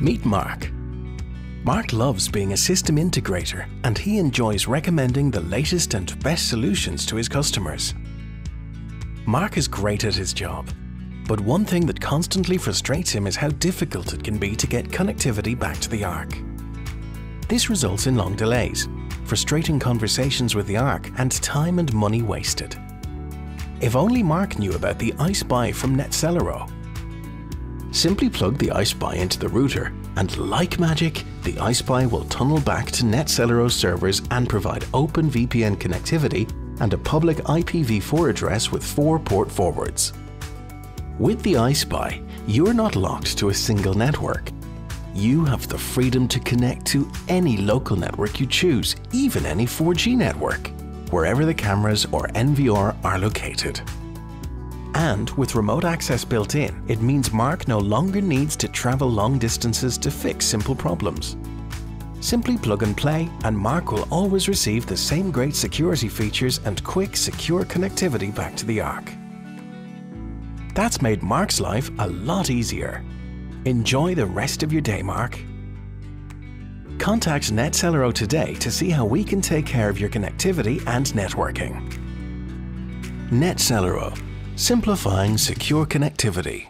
Meet Mark. Mark loves being a system integrator and he enjoys recommending the latest and best solutions to his customers. Mark is great at his job, but one thing that constantly frustrates him is how difficult it can be to get connectivity back to the ARC. This results in long delays, frustrating conversations with the ARC and time and money wasted. If only Mark knew about the i-spi from Netcelero. Simply plug the i-spi into the router and like magic, the i-spi will tunnel back to Netcelero servers and provide open VPN connectivity and a public IPv4 address with four port forwards. With the i-spi, you're not locked to a single network. You have the freedom to connect to any local network you choose, even any 4G network, wherever the cameras or NVR are located. And with remote access built in, it means Mark no longer needs to travel long distances to fix simple problems. Simply plug and play and Mark will always receive the same great security features and quick, secure connectivity back to the ARC. That's made Mark's life a lot easier. Enjoy the rest of your day, Mark. Contact Netcelero today to see how we can take care of your connectivity and networking. Netcelero, simplifying secure connectivity.